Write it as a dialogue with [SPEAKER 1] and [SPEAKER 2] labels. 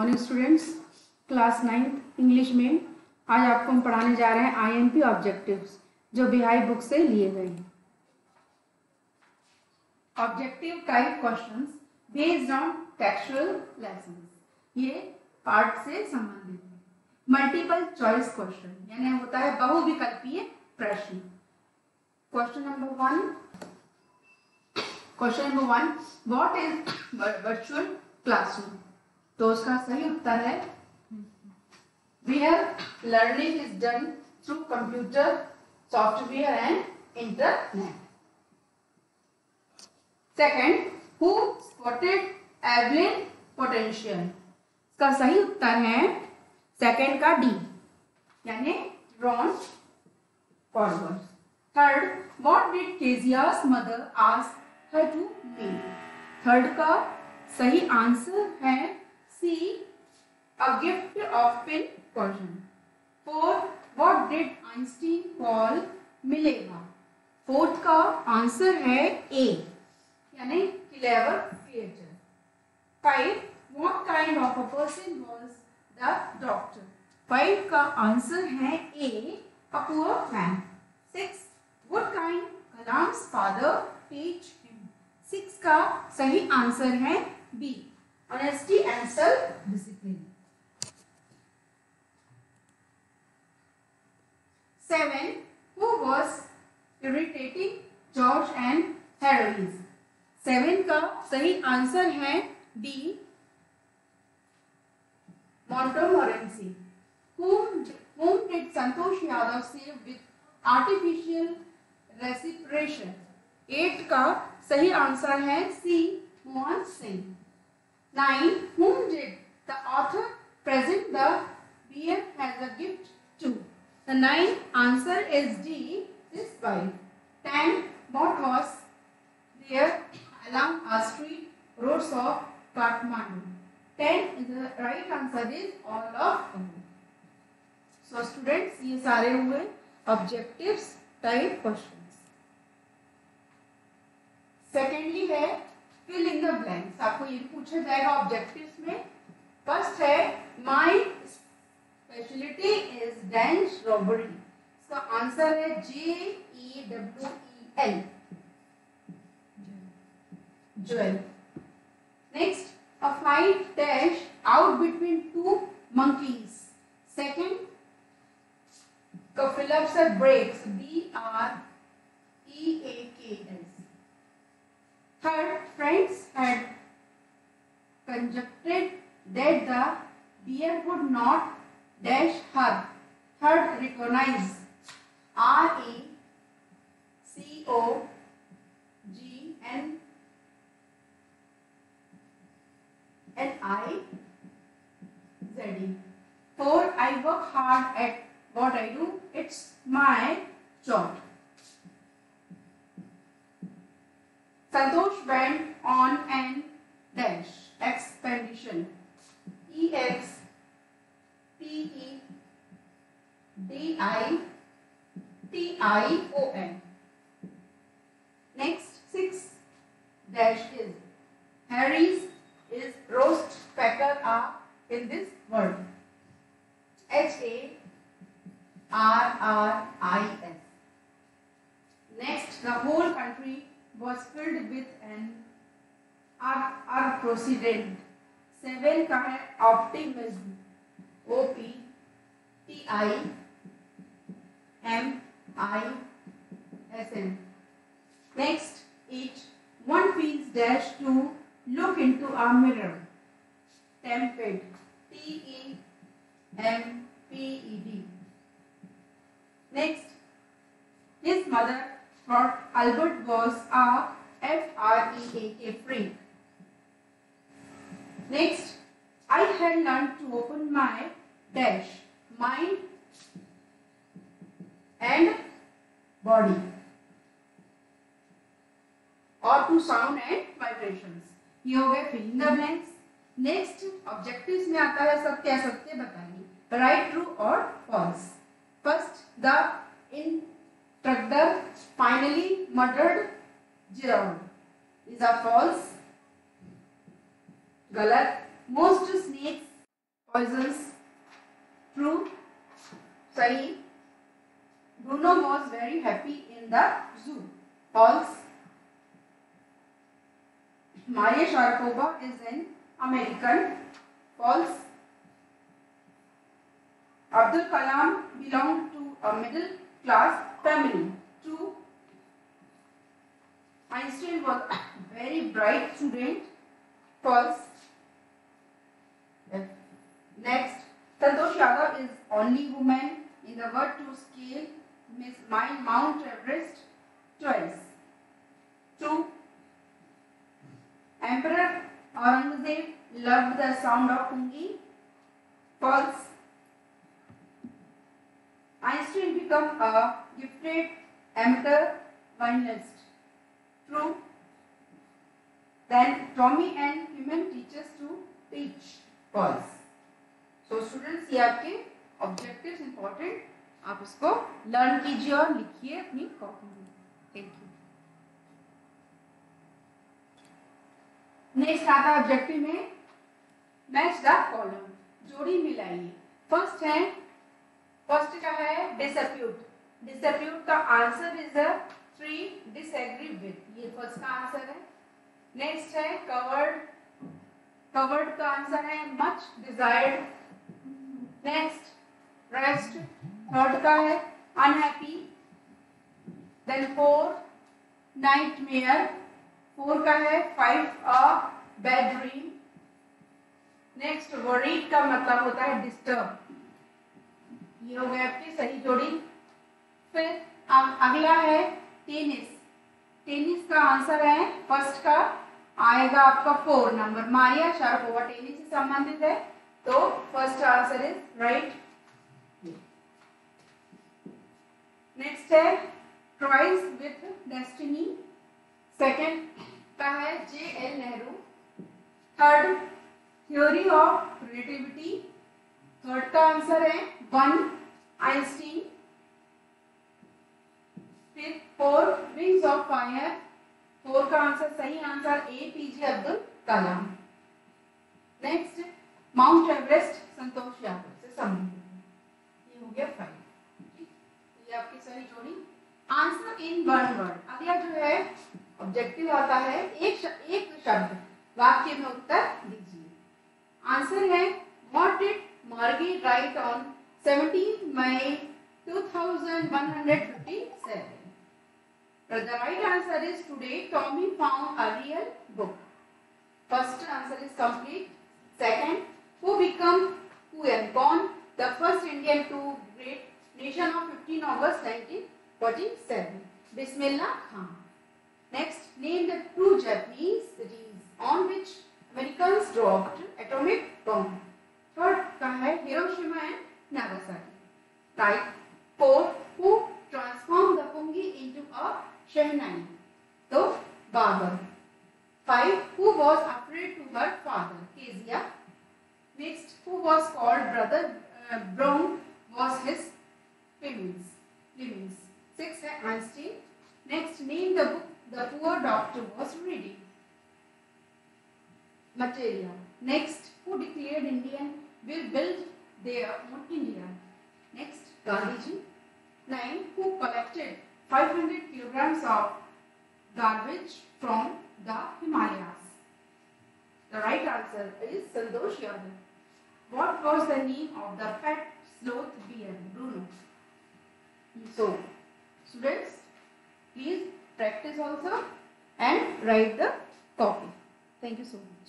[SPEAKER 1] Morning students class ninth English में आज आपको हम पढ़ाने जा रहे हैं आईएमपी ऑब्जेक्टिव्स जो बिहाई बुक से लिए गए हैं। Objective type questions based on textual lessons ये पार्ट से संबंधित है। मल्टीपल चॉइस क्वेश्चन यानी होता है बहुविकल्पीय प्रश्न। Question number one question number one what is virtual classroom तो उसका सही उत्तर है। Where learning is done through computer software and internet second who spotted Evelyn potential इसका सही उत्तर है सेकंड का डी यानी Ron forward third what did Kezia's mother ask her to make third का सही आंसर है C a gift of pin person fourth what did Einstein call Mileva fourth का आंसर है ए यानी clever creator five what kind of a person was the doctor five का answer है A a poor man six what kind Kalam's father teach him six का सही answer है B honesty and self discipline seven who was irritating george and harris seven का सही answer है D Montmorency whom whom did Santosh Yadav save with artificial respiration eight का सही answer है C Mohan Singh Nine, whom did the author present the beer as a gift to? The nine answer is D, this boy. Ten, what was there along a street roads of Kathmandu? Ten is the right answer is all of them. So students, ये सारे हुए objectives type questions. Secondly है fill in the blanks आपको ये पूछा जाएगा objectives में। First है my speciality is dense robbery इसका आंसर है J E W E L jewel next a fight dash out between two monkeys. Second Phillips breaks. B R that the bear would not dash her. Third, recognize R E C O G N N I Z E. Four, I work hard at what I do. It's my job. Santosh went on and dash expedition. E X P E D I T I O N. Next six dash is Harry's is roast pecker are in this word. H A R R I S. Next, the whole country was filled with an unprecedented seven का है optimism. O P T I M I S N. Next each one feels dash to look into a mirror. Tempted P E M P E D. Next, his mother, Lord Albert, was a F-R-E-A-K freak. Next, I had learned to open my dash, mind and body or to sound and vibrations. Here we are filling the blanks. Next objectives में आता है सत्य असत्य बताइए right true और false first the intruder finally murdered Gerald is a false गलत most snakes poisons true सही. Bruno was very happy in the zoo false Maria Sharapova is in American. False. Abdul Kalam belonged to a middle class family. True. Einstein was a very bright student. False. Next, Santosh Yadav is only woman in the world to scale Miss Mount Everest twice. Loved the sound of pungi. False. Einstein became a gifted amateur violinist. True. Then Tommy and women teachers to teach. False. So students ये आपके objectives important आप इसको learn कीजिए और लिखिए अपनी copy में thank you next आता है ऑब्जेक्टिव में मैच द कॉलम जोड़ी मिलाइए फ़र्स्ट है फ़र्स्ट का है डिसप्यूट डिसप्यूट का answer is the three disagree with ये फ़र्स्ट का आंसर है। नेक्स्ट है कवर्ड कवर्ड का आंसर है much desired next rest third का है unhappy then four nightmare four का है five a bad dream next worried का मतलब होता है डिस्टर्ब ये हो गया आपकी सही जोड़ी। फिर अगला है टेनिस टेनिस का आंसर है फ़र्स्ट का। आएगा आपका four number Maria Sharapova tennis से संबंधित है। तो first answer is right next है ट्रॉइस विथ डेस्टिनी सेकेंड का है J L Nehru third theory of relativity third का आंसर है वन आइंस्टीन फिर four wings of fire four का आंसर सही answer A P J Abdul Kalam next Mount Everest Santosh Yadav से संबंधित ये हो गया फाइव ये आपकी सही जोड़ी। आंसर इन वन वर्ड अगला जो है ऑब्जेक्टिव आता है, एक एक शब्द। वाक्य में उत्तर दीजिए। आंसर है what did Margie write on 17 May 2157 But the right answer is today Tommy found a real book. First answer is complete. Second, who become who and born the first Indian to great nation of 15 August 1947. Bismillah Khan. Next, name the two Japanese cities on which Americans dropped atomic bomb. Third का है Hiroshima and Nagasaki. Right. Fourth, who transformed the pungi into a Shehnai. So, Babur. Five, who was afraid to her father? Kezia. Next, who was called brother uh, Brown was his Plemons. Plemons. Six है Einstein. Next, name the book the poor doctor was reading. Material. Next, who declared Indian will build their own India. Next, Gandhiji. Nine, who collected 500 kilograms of garbage from the Himalayas. The right answer is Santosh Yadav. What was the name of the fat sloth bear? Bruno. So, students, please practice also and write the copy. Thank you so much.